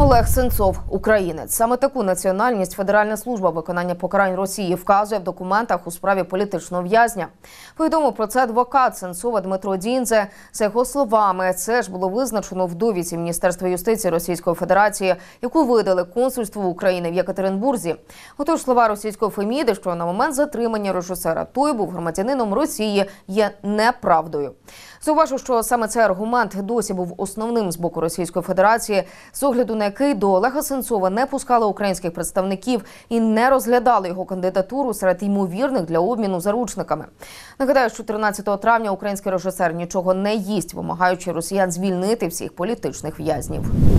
Олег Сенцов, українець. Саме таку національність Федеральна служба виконання покарань Росії вказує в документах у справі політичного в'язня. Повідомив про це адвокат Сенцова Дмитро Дінзе. За його словами, це ж було визначено в довідці Міністерства юстиції Російської Федерації, яку видали консульству України в Єкатеринбурзі. Отож, слова російської Феміди, що на момент затримання режисера той був громадянином Росії, є неправдою. Зауважу, що саме цей аргумент досі був основним з боку Російської Федерації, з огляду на який до Олега Сенцова не пускали українських представників і не розглядали його кандидатуру серед ймовірних для обміну заручниками. Нагадаю, що 13 травня український режисер нічого не їсть, вимагаючи росіян звільнити всіх політичних в'язнів.